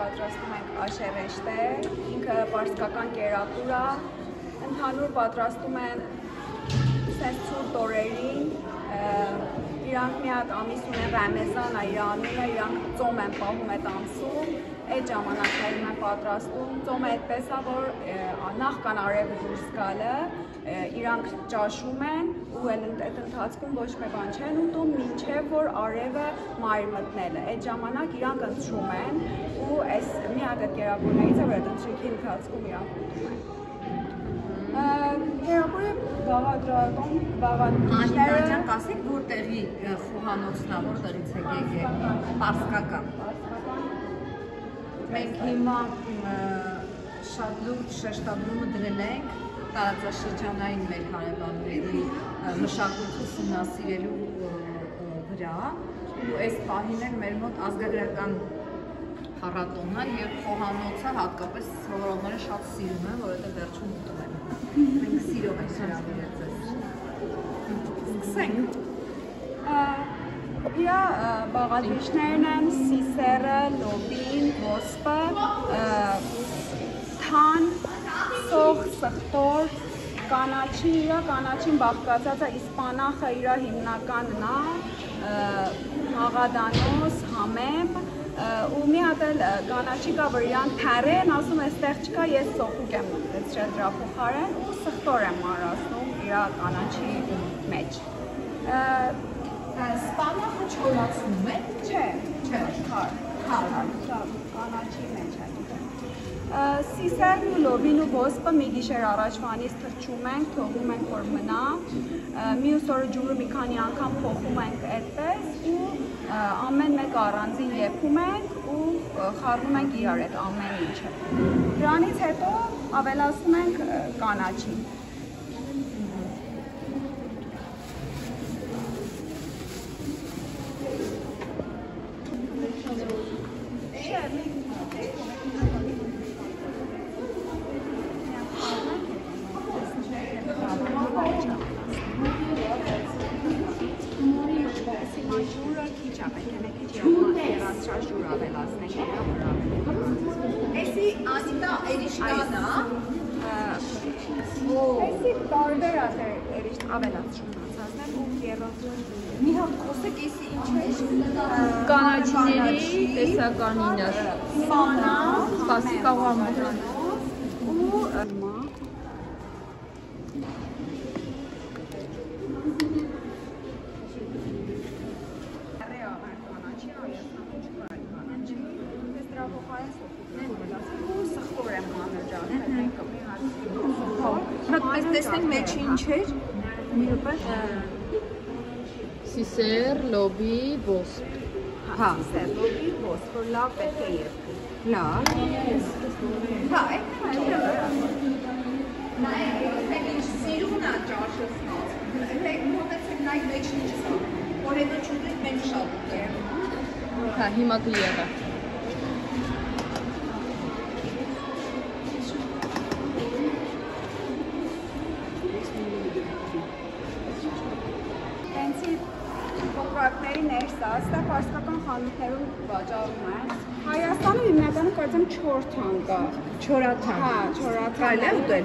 պատրաստում ենք աշերեշտե, ինքը պարսկական կերակուր է, ընդհանուր պատրաստում են սենց ցուրտ օրերին, իրանք մի հատ ամիս ունեն Ռամեզան, իր անունը, իրանք ծոմ են պահում այդ ամսում, այդ ժամանակներում են պատրաստում, ծոմը այդպես է, որ նախ կան արևը դուրս գալը, իրանք ճաշում են ու էլ այդ ընթացքում ոչ մի բան չեն ուտում, մինչև որ արևը մայր մտնելը։ Այդ ժամանակ իրանք ընթրում են ու այս մի հատ այդ կերակուրներից է, որ այդ ընթրիքի ընթացքում իրանք ուտում են։ Կերակուրը բաղադրական բաղադրիչները Անիտա ջան, կասեք որտեղի խոհանոցն է, որտեղից է եկել։ Պարսկական։ Մենք հիմա շատ լուրջ շեշտադրումը դրել ենք տարածաշրջանային մեր հարևանների մշակույթը ուսումնասիրելու վրա ու այս պահին էլ մեր մոտ ազգագրական փառատոնն է եւ խոհանոցը հատկապես սովորողները շատ սիրում են, որովհետեւ վերջում ուտում են։ Մենք սիրով ենք ձեզ։ Սկսենք։ Իրա բաղադրիչներն են սիսերը, լոբին, ոսպը, թան, սող, սխտոր, կանաչի, իրա կանաչին բաղկացած է իսպանախը իրա հիմնականն է, հաղադանոս, համեպ, ու մի հատ էլ կանաչի կա, որ իրան թարե են, ասում էստեղ չկա, ես սոխուկ եմ մտեցրել դրա փոխարեն ու սխտոր եմ մարասնում իրա կանաչի մեջ։ Սպանախը չորացնում է։ Չէ, Չէ, քար։ կանաչի մեջ է։ Սիսերն ու լոբին ու ոսպը մի գիշեր առաջվանից թրջում ենք, թողում ենք որ մնա։ Մյուս օրը ջուրը մի քանի անգամ փոխում ենք այդպես ու ամեն մեկ առանձին եփում ենք ու խառնում ենք իրար այդ ամեն ինչը։ Դրանից հետո ավելացնում ենք կանաչին։ ջուրը քիչ է, պետք է մի երասրա ջուր ավելացնենք դրա վրա։ Էսի Անիտա էրիշկան է։ Էսի տարբեր աթեր երիշտ ավելացում ասածներ ու երրորդը Մի հատ խոսեք, էսի ինչ է։ կանաչիների տեսականին է։ սանա, Սպասի կարող եմ ու մա Մենք տեսնենք մեջը ինչ էր։ Մի րոպե։ Սիսեր, լոբի, ոսպ։ Հա, սերտովի ոսֆոր լավ պետք է երկու։ լավ։ Հա, այդքան Նայեք, մենք ինչ սիրուն է ճաշեցնած։ Մենք մոտեցեք նայ մեջը ինչ է։ Որ հետո չուտեք մենք շատ ուտենք։ Հա, հիմա կլիեղա։ ներսա, ստա պարսկական խանութներում վաճառում են։ Հայաստանում հիմնականում կարծեմ 4 թան կա։ Չորաթան։ Հա, 4 Կարելի է ուտել։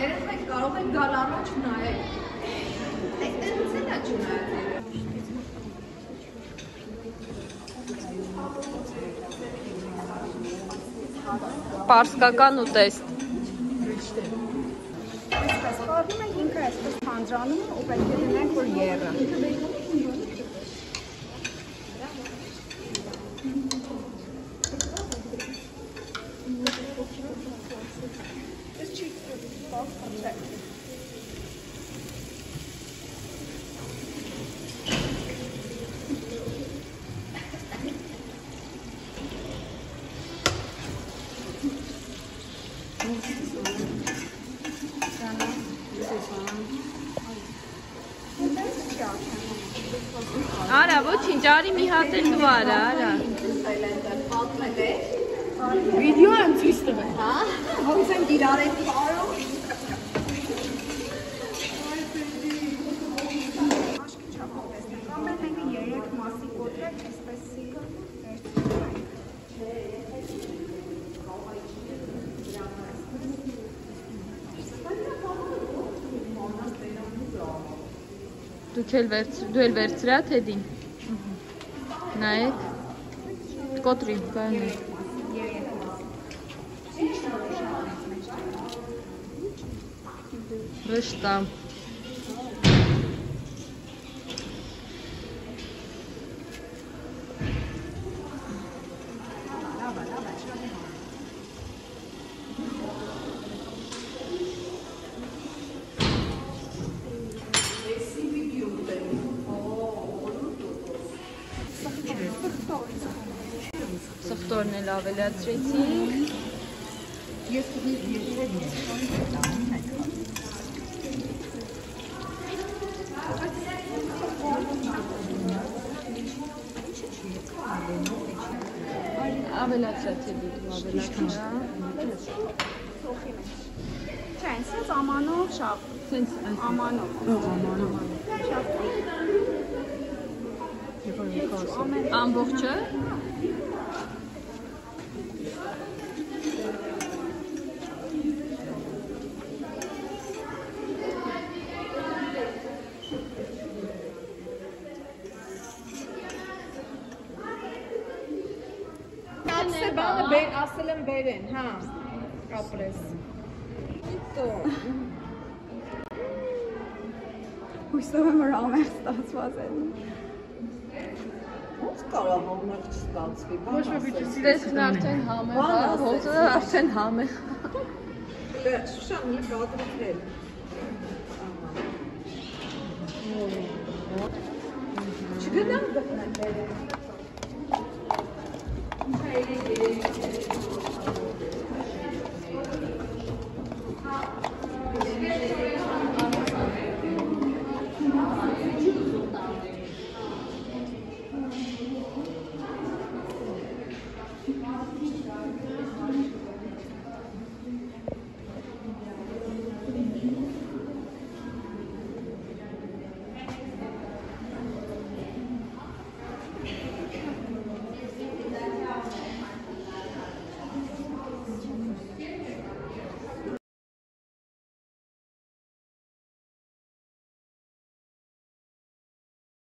Երբ մենք կարող ենք գալ առաջ նայել։ Այստեղից էլ է չնայել։ Պարսկական ուտեստ։ Այսպես խառնում ենք ինքը այսպես թանձրանում ու պետք է դնենք որ եռը։ Արա, ոչինչ, արի մի հատ էլ դու արա, արա։ Վիդեո եմ ցույց տվել։ Հա։ Ոնց ենք իրար են պարում։ Աշկի չափով տեսնենք։ էլ մենք 3 մասի կոտրել, այսպես Դուք էլ վերց դու էլ վերցրա թեդին։ Նայեք։ Կոտրի, կայուն։ Ռշտա։ Սխտորն էլ ավելացրեցի։ Ես կդիզ երկրել Ավելացրա թեդի դու ավելացրա։ Սոխի մեջ։ Չէ, այնպես ամանով շապ, Սենց ամանով։ Ամեն ամբողջը Ասե բանը բեր, ասել եմ բերեն, հա։ Ապրես։ Իտո։ հույսով եմ որ ամեն ստացված է։ Ոնց կարող համեղ չստացվի։ Ոչ մի տեսքն արդեն համեղ, Բան է, հոզը արդեն համեղ։ Շուշան մի բադրել։ Չգնամ գտնեմ բերեն։